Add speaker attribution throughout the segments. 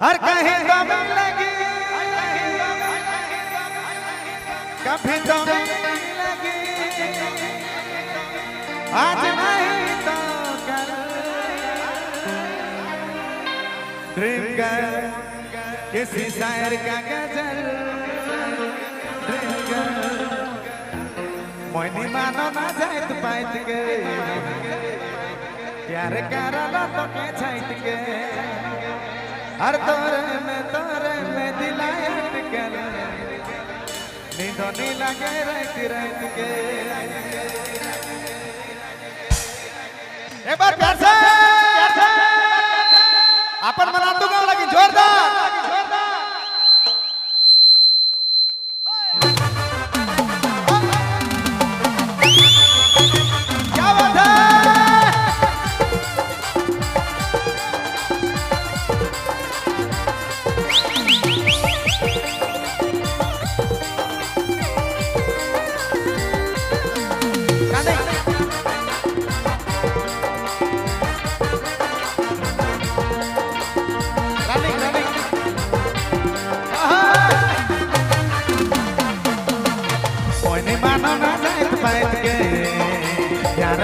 Speaker 1: हर कहीं तो मिलेगी कभी तो मिलेगी आज नहीं तो कल। ड्रीम गर्ल, किसी शायर का गज़ल। ड्रीम मानो ना जाए तो पाइत के प्यार करला तो के छाइत के हर तोरे में तोरे में दिलायत टिकल नींदो नी लगे रात रात के। एक बार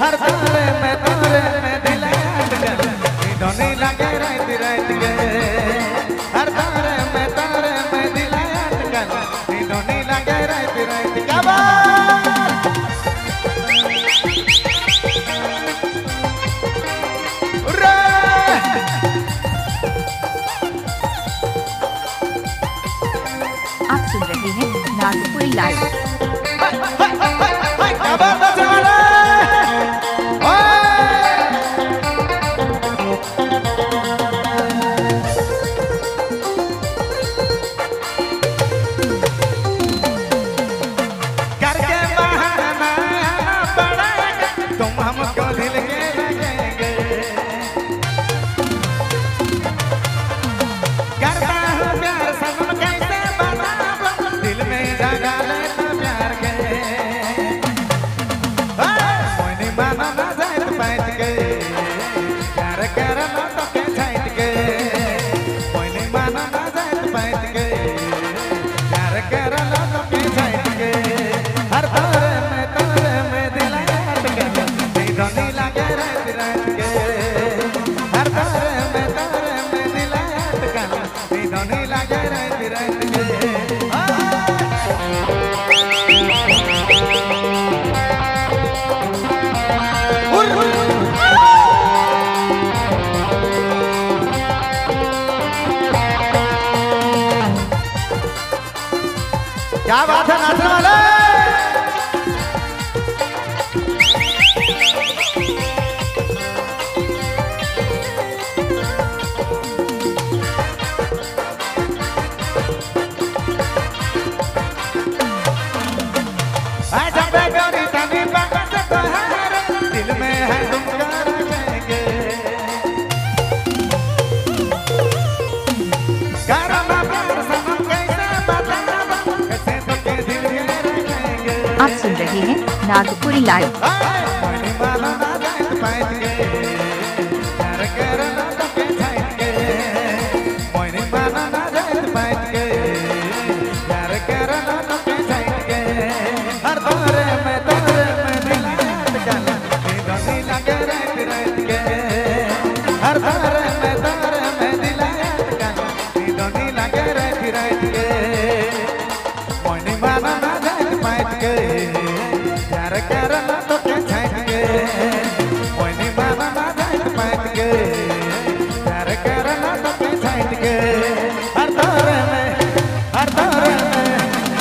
Speaker 1: हर तारे में तारे में अटकल लगे रात रात के हर तारे में तारे में दिलाया अटकल नी लगे रात रात के
Speaker 2: आप सुन रहे हैं नागपुरी लाइव।
Speaker 1: के प्यार कर लो तो के छाट के। माना ना जाए तो बैठ के। प्यार तो के हर तारे में लगे रात रात के। हर तारे में तारे में दिल नी लगे रात रात के। क्या बात है नाचने वाले? दिल में है तुमका
Speaker 2: आप सुन रहे हैं नागपुरी लाइव।